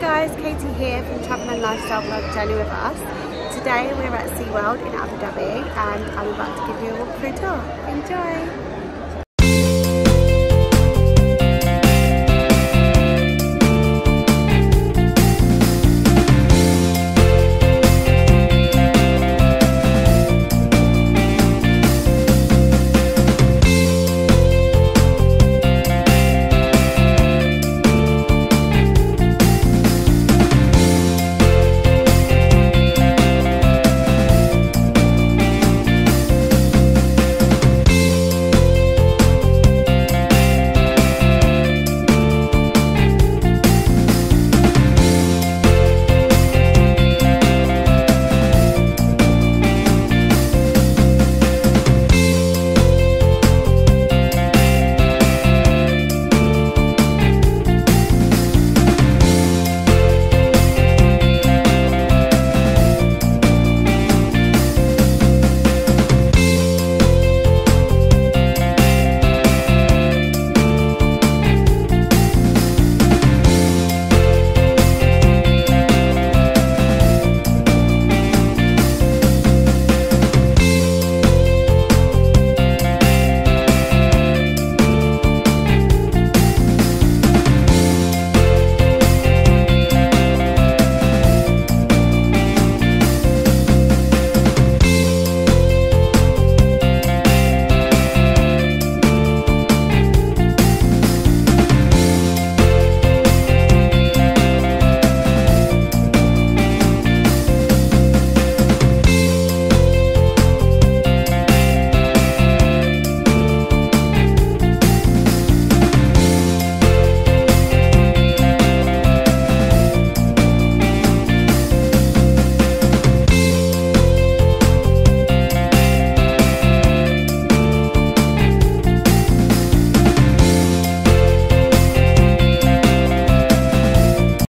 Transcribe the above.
guys, Katie here from Travel and Lifestyle Vlog Journey with Us. Today we're at SeaWorld in Abu Dhabi and I'm about to give you a walkthrough tour. Enjoy!